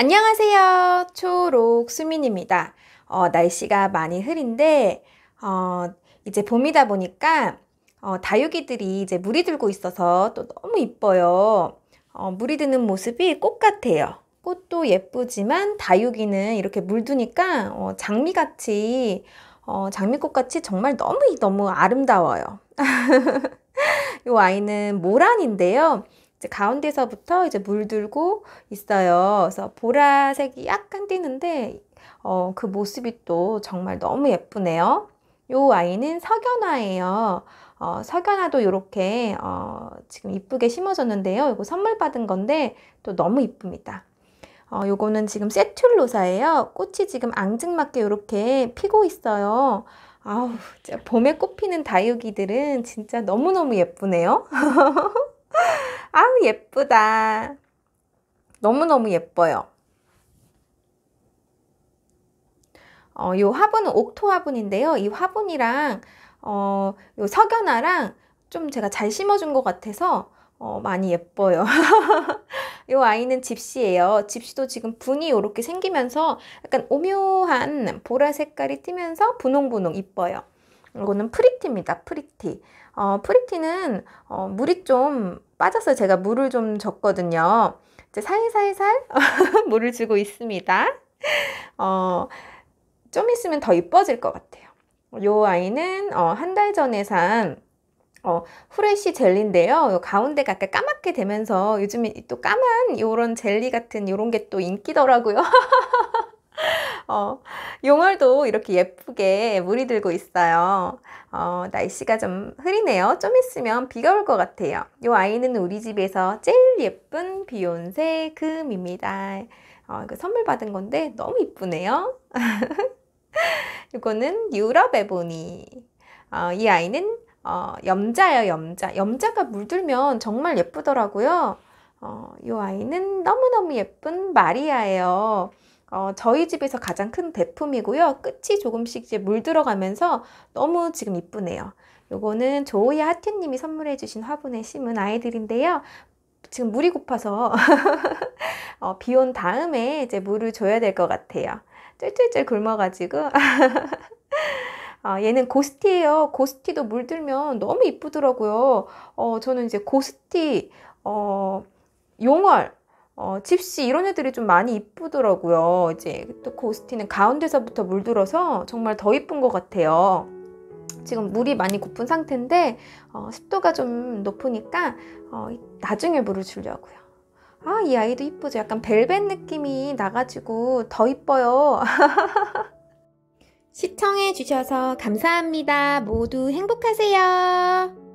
안녕하세요. 초록 수민입니다. 어, 날씨가 많이 흐린데, 어, 이제 봄이다 보니까, 어, 다육이들이 이제 물이 들고 있어서 또 너무 이뻐요. 어, 물이 드는 모습이 꽃 같아요. 꽃도 예쁘지만 다육이는 이렇게 물드니까 어, 장미같이, 어, 장미꽃같이 정말 너무 너무 아름다워요. 이 아이는 모란인데요. 이제 가운데서부터 이제 물들고 있어요. 그래서 보라색이 약간 띄는데 어, 그 모습이 또 정말 너무 예쁘네요. 요 아이는 석연화예요. 어, 석연화도 이렇게 어, 지금 이쁘게 심어졌는데요. 이거 선물 받은 건데 또 너무 이쁩니다. 어, 요거는 지금 세툴로사예요. 꽃이 지금 앙증맞게 이렇게 피고 있어요. 아우, 봄에 꽃피는 다육이들은 진짜 너무너무 예쁘네요. 아우 예쁘다. 너무너무 예뻐요. 어, 요 화분은 옥토 화분인데요. 이 화분이랑 어, 요 석연화랑 좀 제가 잘 심어준 것 같아서 어, 많이 예뻐요. 요 아이는 집시예요. 집시도 지금 분이 이렇게 생기면서 약간 오묘한 보라 색깔이 띄면서 분홍분홍 이뻐요. 이거는 프리티입니다. 프리티. 어, 프리티는 어, 물이 좀 빠져서 제가 물을 좀 줬거든요. 이제 살살살 물을 주고 있습니다. 어, 좀 있으면 더 이뻐질 것 같아요. 요 아이는 어, 한 달 전에 산 어, 후레쉬 젤리인데요. 요 가운데가 약간 까맣게 되면서 요즘에 또 까만 요런 젤리 같은 요런 게 또 인기더라고요. 어, 용월도 이렇게 예쁘게 물이 들고 있어요. 어, 날씨가 좀 흐리네요. 좀 있으면 비가 올 것 같아요. 이 아이는 우리 집에서 제일 예쁜 비욘세 금입니다. 어, 이거 선물 받은 건데 너무 이쁘네요. 이거는 유럽 에 보니. 어, 이 아이는 어, 염자예요, 염자. 염자가 물들면 정말 예쁘더라고요. 어, 이 아이는 너무너무 예쁜 마리아예요. 어, 저희 집에서 가장 큰 대품이고요. 끝이 조금씩 이제 물 들어가면서 너무 지금 이쁘네요. 요거는 조이야 하트님이 선물해 주신 화분에 심은 아이들인데요. 지금 물이 고파서 어, 비 온 다음에 이제 물을 줘야 될 것 같아요. 쫄쫄쫄 굶어가지고 어, 얘는 고스티예요. 고스티도 물들면 너무 이쁘더라고요. 어, 저는 이제 고스티, 어, 용월, 어, 집시 이런 애들이 좀 많이 이쁘더라고요. 이제 또 고스티는 가운데서부터 물들어서 정말 더 이쁜 것 같아요. 지금 물이 많이 고픈 상태인데 어, 습도가 좀 높으니까 어, 나중에 물을 주려고요. 아, 이 아이도 이쁘죠? 약간 벨벳 느낌이 나가지고 더 이뻐요. 시청해 주셔서 감사합니다. 모두 행복하세요.